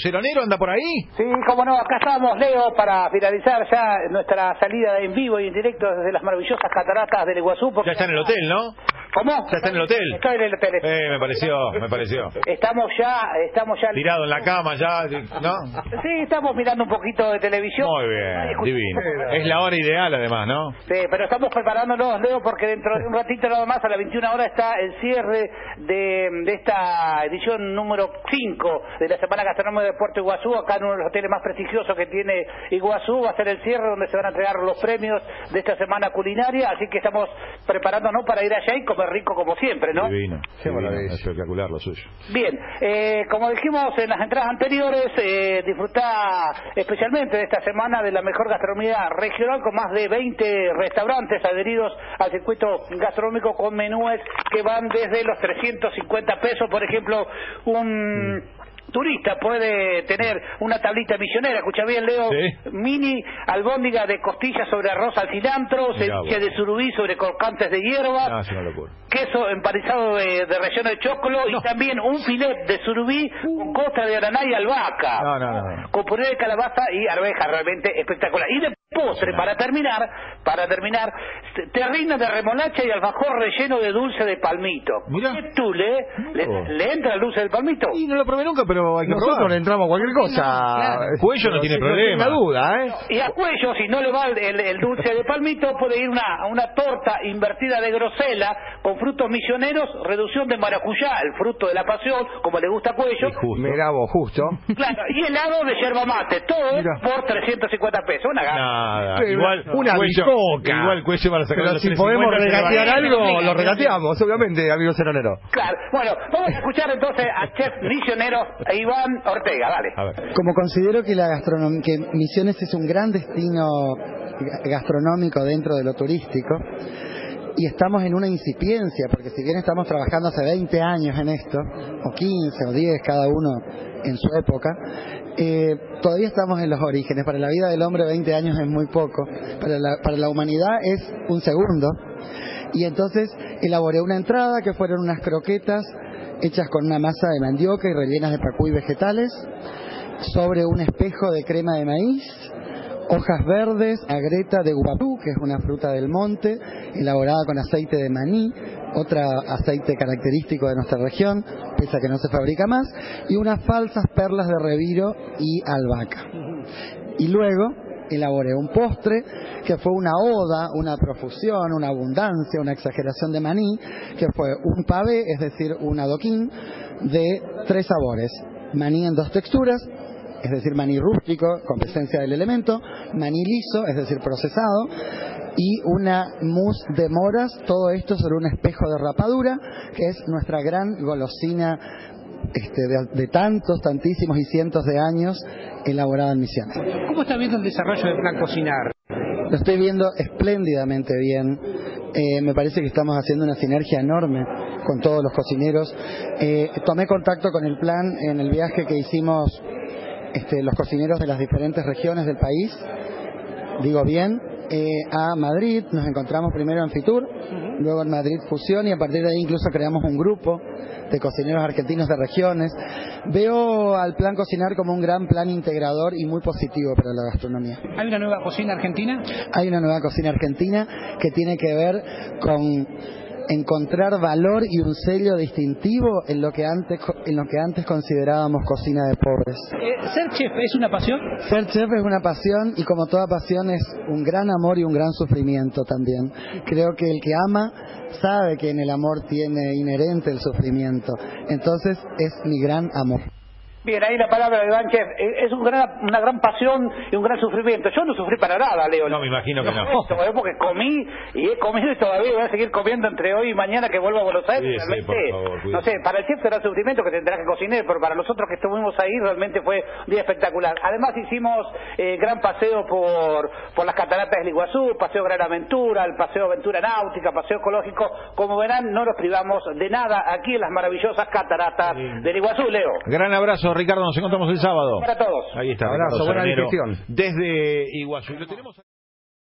¿Ceronero anda por ahí? Sí, cómo no, acá estamos, Leo, para finalizar ya nuestra salida en vivo y en directo desde las maravillosas cataratas del Iguazú. porque- Ya está en el hotel, ¿no? ¿Cómo? Ya está en el hotel. Estoy en el hotel. Eh, me pareció, me pareció. Estamos ya, estamos ya... Tirado en la cama ya, ¿no? Sí, estamos mirando un poquito de televisión. Muy bien, divino. Es la hora ideal además, ¿no? Sí, pero estamos preparándonos, Leo, porque dentro de un ratito nada más, a las 21 horas, está el cierre de, de esta edición número 5 de la Semana Gastronómica de Puerto Iguazú, acá en uno de los hoteles más prestigiosos que tiene Iguazú. Va a ser el cierre donde se van a entregar los premios de esta semana culinaria, así que estamos preparándonos para ir allá y comer rico como siempre, ¿no? Divino, divino, espectacular lo suyo. Bien, eh, como dijimos en las entradas anteriores, eh, disfrutar especialmente de esta semana de la mejor gastronomía regional con más de 20 restaurantes adheridos al circuito gastronómico con menúes que van desde los 350 pesos, por ejemplo, un... Turista puede tener una tablita misionera, escucha bien Leo, Sí. mini albóndiga de costillas sobre arroz al cilantro, ceviche de surubí sobre crocantes de hierba, No, es una locura. queso empanizado de, de relleno de choclo y también un filet de surubí con costra de araná y albahaca. No, no, no, no. Con puré de calabaza y arveja, realmente espectacular. Y de postre, para terminar, para terminar, terrina de remolacha y alfajor relleno de dulce de palmito. Mirá. ¿Qué tú le, le, le entra el dulce del palmito? Y no lo probé nunca, pero hay que Nosotros le entramos a cualquier cosa. claro. Cuello no tiene problema. duda, ¿eh? Y a cuello, si no le va el, dulce de palmito, puede ir una, una torta invertida de grosela con frutos misioneros, reducción de maracuyá, el fruto de la pasión, como le gusta a cuello. Mirá vos, justo. Claro, y helado de yerba mate, todo Mira. por 350 pesos. Una gana. Nada, igual una cuello, bicoca. Igual cuello para Pero si 350 podemos a regatear algo, lo regateamos, obviamente, amigo Ceronero. Claro. Bueno, vamos a escuchar entonces al chef misionero Iván Ortega, dale. A ver. Como considero que la gastronom- que Misiones es un gran destino ga- gastronómico dentro de lo turístico y estamos en una incipiencia, porque si bien estamos trabajando hace 20 años en esto, o 15 o 10 cada uno en su época, eh, todavía estamos en los orígenes. Para la vida del hombre 20 años es muy poco, para la, para la humanidad es un segundo. Y entonces elaboré una entrada que fueron unas croquetas hechas con una masa de mandioca y rellenas de pacuí vegetales, sobre un espejo de crema de maíz, hojas verdes, agreta de guapú, que es una fruta del monte, elaborada con aceite de maní, otro aceite característico de nuestra región, pese a que no se fabrica más, y unas falsas perlas de reviro y albahaca. Y luego elaboré un postre que fue una oda, una profusión, una abundancia, una exageración de maní, que fue un pavé, es decir, un adoquín de tres sabores. Maní en dos texturas, es decir, maní rústico con presencia del elemento, maní liso, es decir, procesado, y una mousse de moras, todo esto sobre un espejo de rapadura, que es nuestra gran golosina este, de, de tantos, tantísimos y cientos de años elaborada en Misiones. ¿Cómo está viendo el desarrollo del plan cocinar? Lo estoy viendo espléndidamente bien. Eh, me parece que estamos haciendo una sinergia enorme con todos los cocineros. Eh, tomé contacto con el plan en el viaje que hicimos este, los cocineros de las diferentes regiones del país. Digo bien, eh, a Madrid. Nos encontramos primero en Fitur, luego en Madrid Fusión y a partir de ahí incluso creamos un grupo de cocineros argentinos de regiones. Veo al plan cocinar como un gran plan integrador y muy positivo para la gastronomía. ¿Hay una nueva cocina argentina? Hay una nueva cocina argentina que tiene que ver con encontrar valor y un sello distintivo en lo que antes en lo que antes considerábamos cocina de pobres. Eh, ¿Ser chef es una pasión? Ser chef es una pasión y como toda pasión es un gran amor y un gran sufrimiento también. Creo que el que ama sabe que en el amor tiene inherente el sufrimiento. Entonces es mi gran amor. Bien, ahí la palabra de. Eh, Es un gran- una gran pasión y un gran sufrimiento. Yo no sufrí para nada, Leo. No, me imagino que no. Esto, eh, porque comí y he comido y todavía voy a seguir comiendo entre hoy y mañana que vuelvo a Buenos Aires. Sí, sí, por favor, no sé, para el chef será sufrimiento que tendrá que cocinar, pero para nosotros que estuvimos ahí realmente fue un día espectacular. Además hicimos eh, gran paseo por, por las cataratas del Iguazú, paseo Gran Aventura, el paseo Aventura Náutica, paseo ecológico. Como verán, no nos privamos de nada aquí en las maravillosas cataratas del Iguazú, Leo. Gran abrazo, Ricardo. Nos encontramos el sábado. Para todos. Ahí está. Abrazo, Ricardo buena. Desde Iguazú. Y lo tenemos